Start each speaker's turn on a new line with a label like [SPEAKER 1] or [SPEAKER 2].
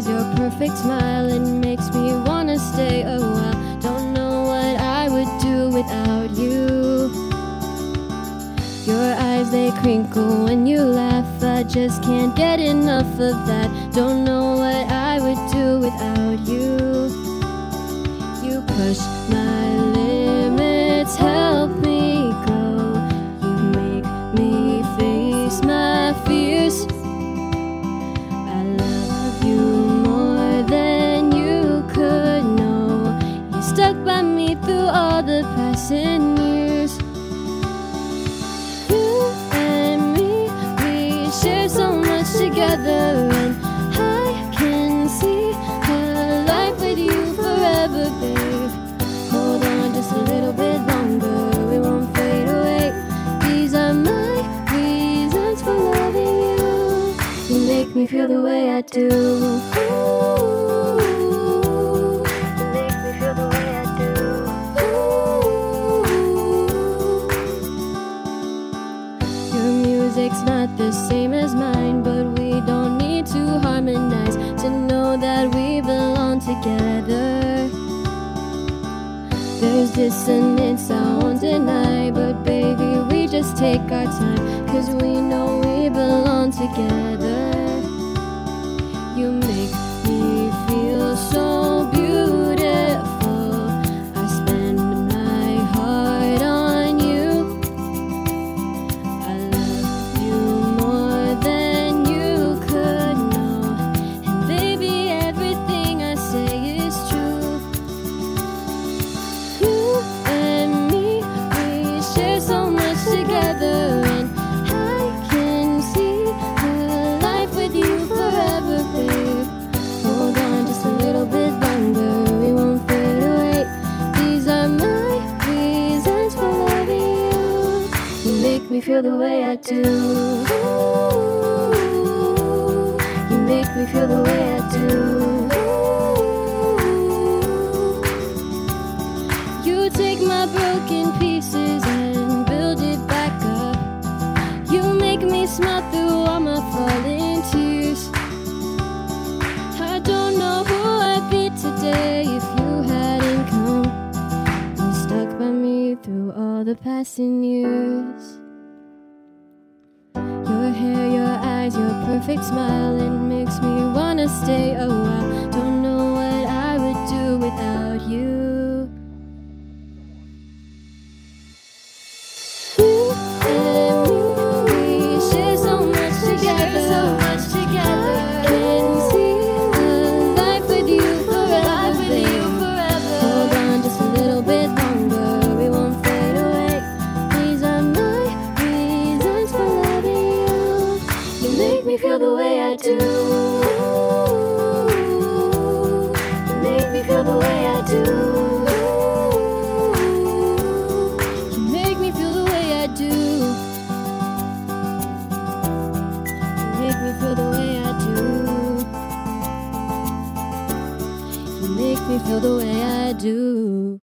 [SPEAKER 1] eyes, your perfect smile, it makes me wanna stay a while. Don't know what I would do without you. Your eyes, they crinkle when you laugh. I just can't get enough of that. Don't know what I would do without you. You push my and I can see life with you forever, babe. Hold on just a little bit longer, we won't fade away. These are my reasons for loving you. You make me feel the way I do. Ooh, you make me feel the way I do. Ooh. Your music's not the same as mine, dissonance I won't deny, but baby, we just take our time, cause we know we belong together. Feel the way I do. You make me feel the way I do. You take my broken pieces and build it back up. You make me smile through all my falling tears. I don't know who I'd be today if you hadn't come. You stuck by me through all the passing years. Your perfect smile, it makes me wanna stay a while. Don't You make me feel the way I do. You make me feel the way I do. You make me feel the way I do. You make me feel the way I do.